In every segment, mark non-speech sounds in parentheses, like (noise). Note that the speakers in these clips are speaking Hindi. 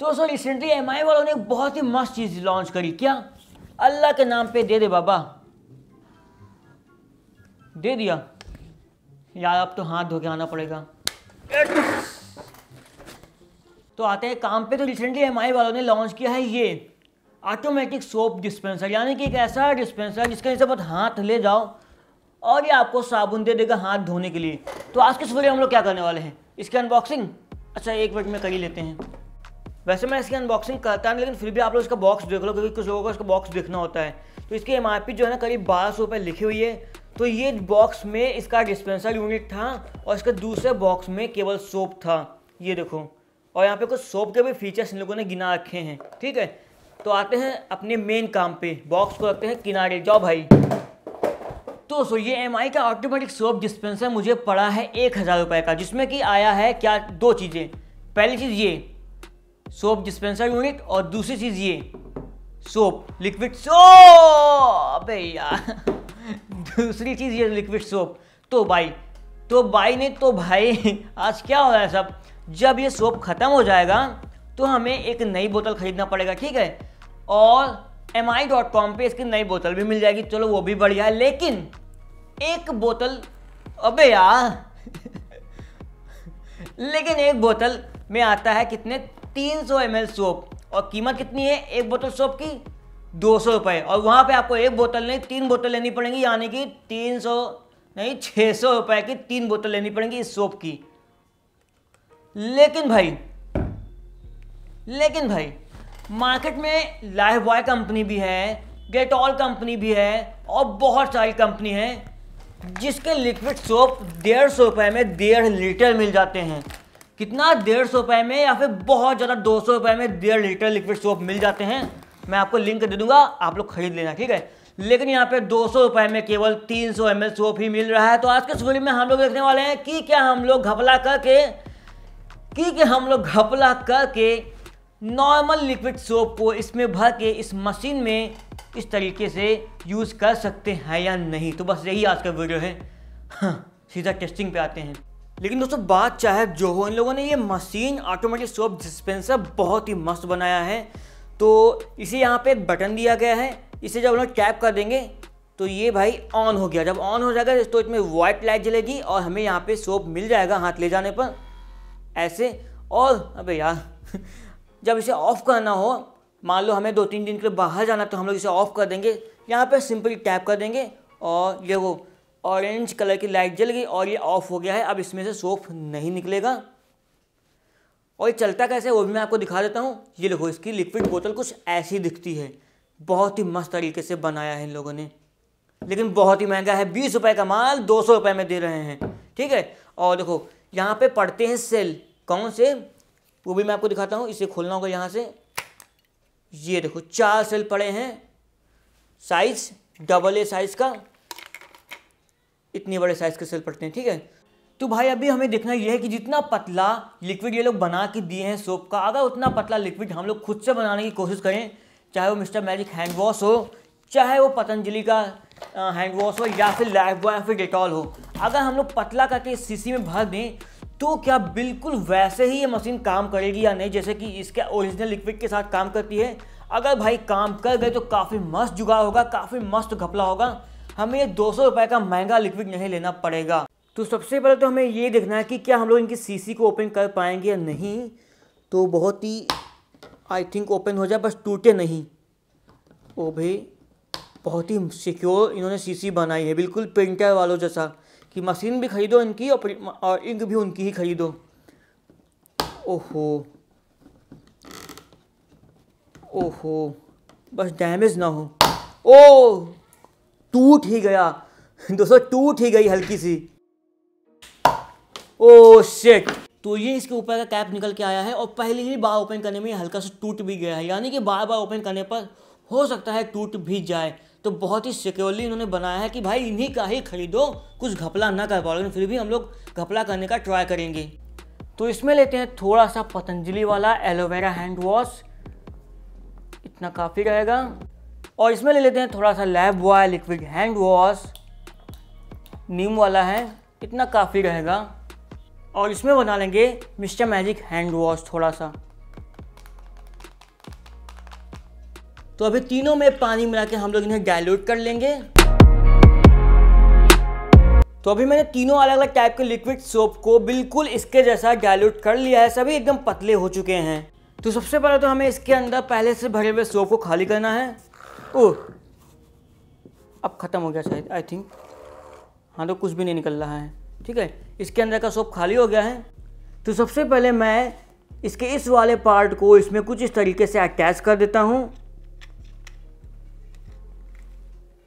तो रिसेंटली एमआई वालों ने बहुत ही मस्त चीज़ लॉन्च करी। क्या? अल्लाह के नाम पे दे दे बाबा। दे दिया। यार, अब तो हाथ धो के आना पड़ेगा। तो आते हैं काम पे। तो रिसेंटली एमआई वालों ने लॉन्च किया है ये ऑटोमेटिक सोप डिस्पेंसर यानी कि एक ऐसा डिस्पेंसर जिसके नीचे बहुत हाथ ले जाओ और ये आपको साबुन दे देगा हाथ धोने के लिए। तो आज के वीडियो हम लोग क्या करने वाले हैं? इसकी अनबॉक्सिंग अच्छा एक मिनट में कर ही लेते हैं। वैसे मैं इसकी अनबॉक्सिंग करता नहीं, लेकिन फिर भी आप लोग इसका बॉक्स देख लो, क्योंकि कुछ लोगों को इसका बॉक्स देखना होता है। तो इसकी एम जो है ना, करीब बारह सौ लिखी हुई है। तो ये बॉक्स में इसका डिस्पेंसर यूनिट था और इसके दूसरे बॉक्स में केवल सोप था। ये देखो। और यहाँ पे कुछ सोप के भी फीचर्स इन लोगों ने गिना रखे हैं। ठीक है? तो आते हैं अपने मेन काम पे। बॉक्स को रखते हैं किनारे। जाओ भाई। तो सो, ये एमआई का ऑटोमेटिक सोप डिस्पेंसर मुझे पड़ा है एक हज़ार रुपये का, जिसमें कि आया है क्या? दो चीज़ें। पहली चीज़ ये। सोप डिस्पेंसर यूनिट और दूसरी चीज़ ये सोप लिक्विड सोप यार दूसरी चीज़ ये लिक्विड सोप तो भाई तो भाई ने तो भाई, (laughs) आज क्या हो रहा है सब? जब ये सोप ख़त्म हो जाएगा तो हमें एक नई बोतल खरीदना पड़ेगा, ठीक है? और एम आई डॉट कॉम पर इसकी नई बोतल भी मिल जाएगी। चलो, वो भी बढ़िया है, लेकिन एक बोतल, अबे यार। (laughs) लेकिन एक बोतल में आता है कितने 300 सौ एम सोप और कीमत कितनी है? एक बोतल सोप की दो सौ रुपये और वहाँ पे आपको एक बोतल नहीं, तीन बोतल लेनी पड़ेंगी, यानी कि तीन सौ नहीं छः सौ रुपये की तीन बोतल लेनी पड़ेंगी इस सोप की। लेकिन भाई लेकिन भाई मार्केट में लाइफ बॉय कंपनी भी है गेटॉल कंपनी भी है, और बहुत सारी कंपनी है, जिसके लिक्विड सोप डेढ़ सौ रुपये में डेढ़ लीटर मिल जाते हैं। कितना डेढ़ सौ रुपये में या फिर बहुत ज़्यादा दो सौ रुपये में डेढ़ लीटर लिक्विड सोप मिल जाते हैं। मैं आपको लिंक दे दूँगा, आप लोग खरीद लेना, ठीक है? लेकिन यहाँ पे दो सौ रुपये में केवल तीन सौ एम सोप ही मिल रहा है। तो आज के वीडियो में हम लोग देखने वाले हैं कि क्या हम लोग घपला करके, कि क्या हम लोग घपला करके नॉर्मल लिक्विड सोप को इसमें भर के इस मशीन में इस तरीके से यूज़ कर सकते हैं या नहीं? तो बस यही आज का वीडियो है। हाँ सीधा टेस्टिंग पे आते हैं। लेकिन दोस्तों, बात चाहे जो हो, इन लोगों ने ये मशीन ऑटोमेटिक सोप डिस्पेंसर बहुत ही मस्त बनाया है। तो इसे यहाँ पे एक बटन दिया गया है। इसे जब हम लोग टैप कर देंगे तो ये भाई ऑन हो गया। जब ऑन हो जाएगा तो इसमें वाइट लाइट जलेगी और हमें यहाँ पे सोप मिल जाएगा हाथ ले जाने पर। ऐसे। और अबे यार, (laughs) जब इसे ऑफ़ करना हो, मान लो हमें दो तीन दिन के लिए बाहर जाना तो हम लोग इसे ऑफ़ कर देंगे। यहाँ पे सिंपली टैप कर देंगे और ये वो ऑरेंज कलर की लाइट जल गई और ये ऑफ़ हो गया है। अब इसमें से सोप नहीं निकलेगा। और ये चलता कैसे वो भी मैं आपको दिखा देता हूँ। ये देखो, इसकी लिक्विड बोतल कुछ ऐसी दिखती है। बहुत ही मस्त तरीके से बनाया है इन लोगों ने। लेकिन बहुत ही महँगा है। बीस रुपये का माल दो सौ रुपये में दे रहे हैं। ठीक है? और देखो, यहाँ पे पड़ते हैं सेल। कौन से? वो भी मैं आपको दिखाता हूँ। इसे खोलना होगा यहाँ से। ये देखो, चार सेल पड़े हैं। साइज़, डबल ए साइज़ का। इतने बड़े साइज़ के सेल पड़ते हैं, ठीक है? तो भाई, अभी हमें देखना यह है कि जितना पतला लिक्विड ये लोग बना के दिए हैं सोप का, अगर उतना पतला लिक्विड हम लोग खुद से बनाने की कोशिश करें, चाहे वो मिस्टर मैजिक हैंड वॉश हो, चाहे वो पतंजलि का हैंड वॉश हो, या फिर लाइफ बॉय या फिर डेटॉल हो, अगर हम लोग पतला करके सीसी में भर दें तो क्या बिल्कुल वैसे ही ये मशीन काम करेगी या नहीं? जैसे कि इसके ओरिजिनल लिक्विड के साथ काम करती है। अगर भाई काम कर गए तो काफ़ी मस्त जुगाड़ होगा, काफ़ी मस्त घपला होगा। हमें ये दो का महँगा लिक्विड नहीं लेना पड़ेगा। तो सबसे पहले तो हमें ये देखना है कि क्या हम लोग इनकी सीसी को ओपन कर पाएँगे या नहीं। तो बहुत ही आई थिंक ओपन हो जाए, बस टूटे नहीं। ओ भाई, बहुत ही सिक्योर इन्होंने सीसी बनाई है, बिल्कुल प्रिंटर वालों जैसा कि मशीन भी खरीदो इनकी, और और इंक भी उनकी ही खरीदो। ओहो। ओहो। बस डैमेज ना हो। ओ! टूट ही गया। दोस्तों, टूट ही गई हल्की सी। ओ शेट तो ये इसके ऊपर का कैप निकल के आया है और पहले ही बार ओपन करने में हल्का सा टूट भी गया है। यानी कि बार बार ओपन करने पर हो सकता है टूट भी जाए। तो बहुत ही सिक्योरली इन्होंने बनाया है कि भाई इन्हीं का ही खरीदो, कुछ घपला ना कर पाओ लेकिन फिर भी हम लोग घपला करने का ट्राई करेंगे। तो इसमें लेते हैं थोड़ा सा पतंजलि वाला एलोवेरा हैंड वॉश इतना काफ़ी रहेगा। और इसमें ले लेते हैं थोड़ा सा Lifebuoy liquid hand wash नीम वाला है, इतना काफ़ी रहेगा। और इसमें बना लेंगे मिस्टर मैजिक हैंड वॉश थोड़ा सा। तो अभी तीनों में पानी मिला के हम लोग इन्हें डायल्यूट कर लेंगे। तो अभी मैंने तीनों अलग अलग टाइप के लिक्विड सोप को बिल्कुल इसके जैसा डायल्यूट कर लिया है, सभी एकदम पतले हो चुके हैं। तो सबसे पहले तो हमें इसके अंदर पहले से भरे हुए सोप को खाली करना है। ओह। अब ख़त्म हो गया शायद आई थिंक हाँ तो कुछ भी नहीं निकल रहा है। ठीक है, इसके अंदर का सोप खाली हो गया है। तो सबसे पहले मैं इसके इस वाले पार्ट को इसमें कुछ इस तरीके से अटैच कर देता हूँ।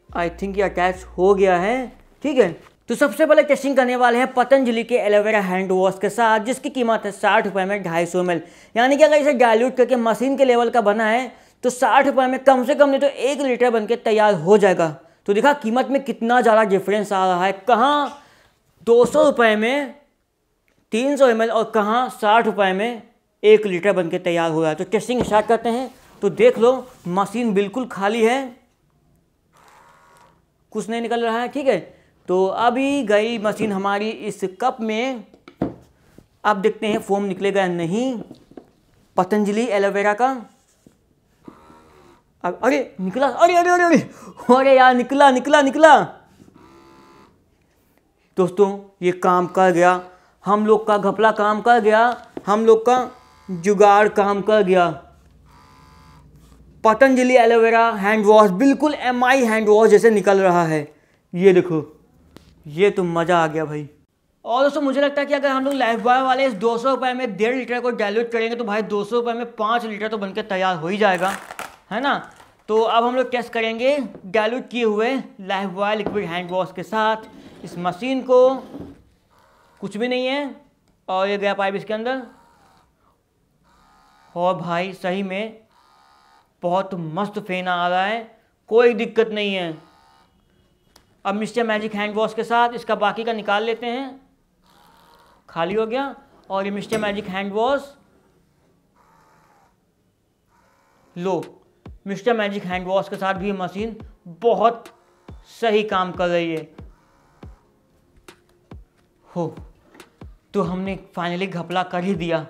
आई थिंक ये अटैच हो गया है। ठीक है तो सबसे पहले टेस्टिंग करने वाले हैं पतंजलि के एलोवेरा हैंड वॉश के साथ, जिसकी कीमत है साठ रुपये में ढाई सौ एम यानी कि अगर इसे डायल्यूट करके मशीन के लेवल का बना है तो साठ रुपये में कम से कम नहीं तो एक लीटर बन के तैयार हो जाएगा। तो देखा, कीमत में कितना ज़्यादा डिफरेंस आ रहा है। कहाँ दो सौ रुपये में तीन सौ एम और कहाँ साठ रुपये में एक लीटर बन के तैयार हो रहा है। तो टेस्टिंग स्टार्ट करते हैं। तो देख लो मशीन बिल्कुल खाली है। कुछ नहीं निकल रहा है, ठीक है? तो अभी गई मशीन हमारी इस कप में। अब देखते हैं फोम निकलेगा नहीं। पतंजलि एलोवेरा का। अब, अरे, निकला, अरे अरे अरे अरे अरे यार, निकला निकला निकला। दोस्तों, ये काम कर गया। हम लोग का घपला काम कर गया। हम लोग का जुगाड़ काम कर गया। Patanjali aloe vera hand wash, बिल्कुल एम आई हैंड वॉश जैसे निकल रहा है। ये देखो, ये तो मज़ा आ गया भाई। और दोस्तों, मुझे लगता है कि अगर हम लोग लाइफ बॉय वाले इस दो सौ रुपये में डेढ़ लीटर को डायल्यूट करेंगे तो भाई दो सौ रुपये में पाँच लीटर तो बनकर तैयार हो ही जाएगा। है ना? तो अब हम लोग टेस्ट करेंगे डायल्यूट किए हुए Lifebuoy liquid hand wash के साथ। इस मशीन को कुछ भी नहीं है। और ये गया पाइप इसके अंदर। और भाई, सही में बहुत मस्त फेना आ रहा है। कोई दिक्कत नहीं है। अब मिस्टर मैजिक हैंड वॉश के साथ इसका बाकी का निकाल लेते हैं। खाली हो गया। और ये मिस्टर मैजिक हैंड वॉश लो। मिस्टर मैजिक हैंड वॉश के साथ भी मशीन बहुत सही काम कर रही है। हो तो हमने फाइनली घपला कर ही दिया।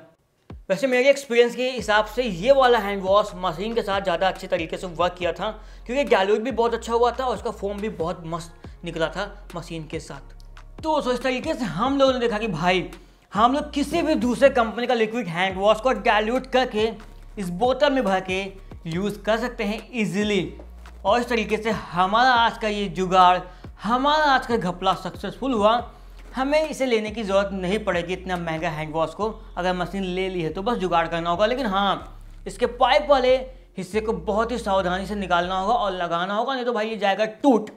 वैसे मेरे एक्सपीरियंस के हिसाब से ये वाला हैंड वॉश मशीन के साथ ज़्यादा अच्छे तरीके से वर्क किया था, क्योंकि डायलूट भी बहुत अच्छा हुआ था और उसका फॉर्म भी बहुत मस्त निकला था मशीन के साथ। तो इस तरीके से हम लोगों ने देखा कि भाई, हम लोग किसी भी दूसरे कंपनी का लिक्विड हैंड वॉश को डायल्यूट करके इस बोतल में भर के यूज़ कर सकते हैं इजीली और इस तरीके से हमारा आज का ये जुगाड़, हमारा आज का घपला सक्सेसफुल हुआ, हमें इसे लेने की ज़रूरत नहीं पड़ेगी इतना महँगा हैंड वॉश को। अगर मशीन ले ली है तो बस जुगाड़ करना होगा, लेकिन हाँ इसके पाइप वाले हिस्से को बहुत ही सावधानी से निकालना होगा और लगाना होगा, नहीं तो भाई ये जाएगा टूट।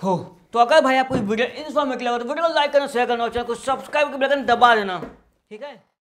हो तो अगर भाई आपको वीडियो इन्फॉर्मेटिव लगा तो वीडियो को लाइक करना शेयर करना और चैनल को सब्सक्राइब के बटन दबा देना। ठीक है?